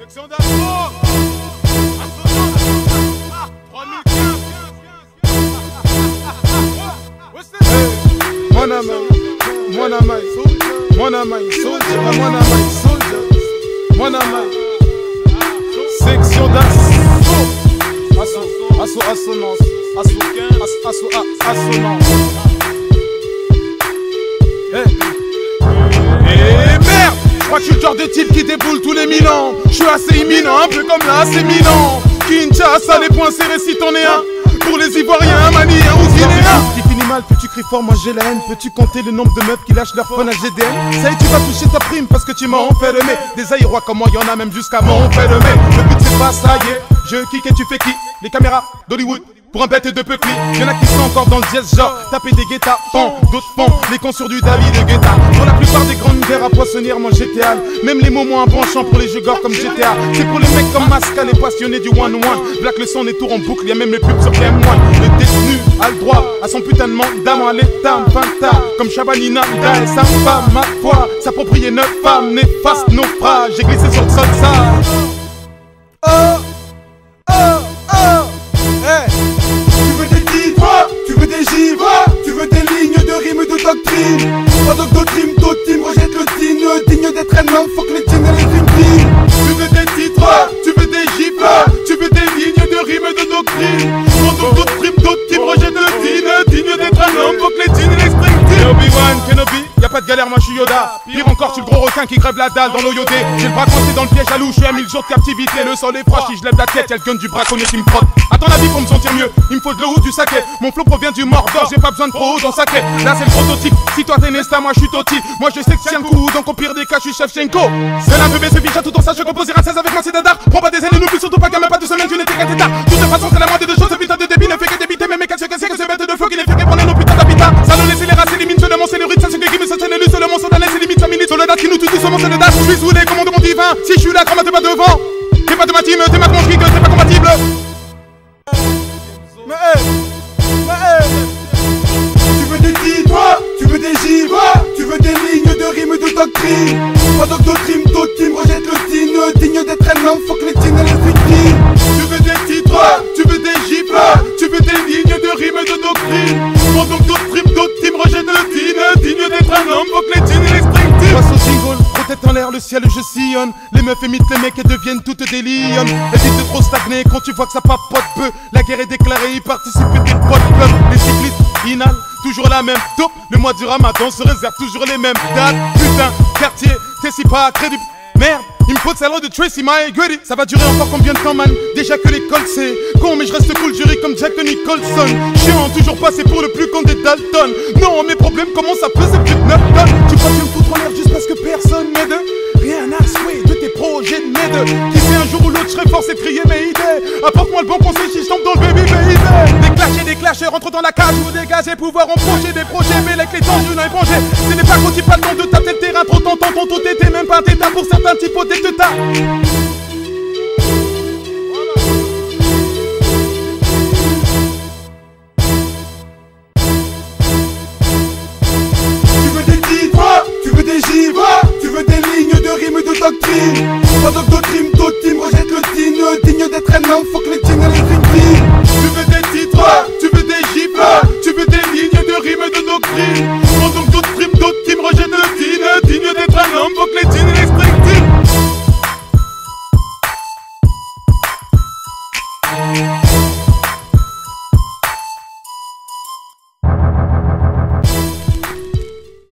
Section d'assaut Ah, 3015 What's this? Mwana mai, mwana mai, mwana mai, soldier, mwana mai, soldier, mwana mai. Section. Eh. Eh le genre de type qui déboule tous les mille ans. Assez imminent, un peu comme là, c'est Milan. Kinshasa, les points serrés si t'en es un. Pour les Ivoiriens, Maliens ou Guinéens. Qui finit mal, plus tu cries fort, moi j'ai la haine. Peux-tu compter le nombre de meufs qui lâchent leur phone à GDN Ça y est, tu vas toucher ta prime parce que tu m'as enfermé. Des aérois comme moi, y en a même jusqu'à m'enfermer. Le but c'est pas ça y est. Je kick et tu fais qui? Les caméras d'Hollywood. Pour un bête de peu Y'en a qui sont encore dans le jazz genre Taper des guetta pan d'autres font Les cons sur du David de Guetta. Pour la plupart des grandes guerres à poissonnière moi GTA Même les moins branchants pour les jeux comme GTA C'est pour les mecs comme Masca les passionnés du one one Black le son des tours en boucle Y'a même les pubs sur M1 Le détenu a le droit à son putain de mandat à l'état Fanta Comme Chabanina et sa femme ma foi. S'approprier neuf femmes néfastes naufrages J'ai glissé sur le sol Oh Oh Pas de doctrine, d'autres team rejette le digne, digne d'être un homme, faut que les jeans et les dream team. Tu veux des titres, tu veux des gifles, tu veux des lignes de rimes de doctrine. Galère, moi je suis Yoda. Pire encore, tu le gros requin qui crève la dalle dans l'oyodé. J'ai le bras coincé dans le piège à loup, je suis à 1000 jours de captivité. Le sol est froid, si je lève la tête, y'a le du braconnier qui me frotte. À ton avis, pour me sentir mieux, il me faut de l'eau ou du saké. Mon flow provient du Mordor, j'ai pas besoin de pro dans saké. Là c'est le prototype, si toi t'es Nesta, moi je suis Toti. Moi je sais que tiens le coup, donc au pire des cas, je suis Shevchenko. C'est la bébé, ce tout en ça, je composerai un 16 avec moi, c'est qui c'est. Je suis mon divin, si je suis là, comment t'es pas devant? T'es pas de ma team, t'es pas fric, t'es pas compatible. Tu veux des titres, tu veux des givres, tu veux des lignes de rimes de doctrine. Pas team rejette le digne, digne d'être un homme, faut que les le ciel je sillonne. Les meufs imitent les mecs et deviennent toutes des lionnes. Évite de trop stagner quand tu vois que ça papote peu. La guerre est déclarée, y participent des potes. Les cyclistes inhalent toujours la même dope. Le mois du ramadan se réserve toujours les mêmes dates. Putain, quartier, t'es si pas crédible. Merde, il me faut de salaud de Tracy My Goody Ça va durer encore combien de temps man? Déjà que l'école c'est con mais je reste cool jury comme Jack Nicholson. Chiant, toujours passé pour le plus con des Dalton. Non mes problèmes commencent peser plus de 9 tonnes. Tu crois que me foutre en l'air juste parce que personne m'aide Rien à souhait de tes projets de Qui sait un jour ou l'autre je serai forcé de crier mes idées. Apporte-moi le bon conseil si je tombe dans le baby baby Et des clashs rentre dans la cage ou dégager Pouvoir en projet des projets mais les temps je n'ai épongé Ce n'est pas quand tu pas le temps de taper le terrain Trop tentant ton tout était même pas un pour certains typos des tetas Tu veux des titres, tu veux des givres, tu veux des lignes de rimes de doctrine. Pas de doctrine, d'autres team rejette le digne, digne d'être un homme, que les et les dream team.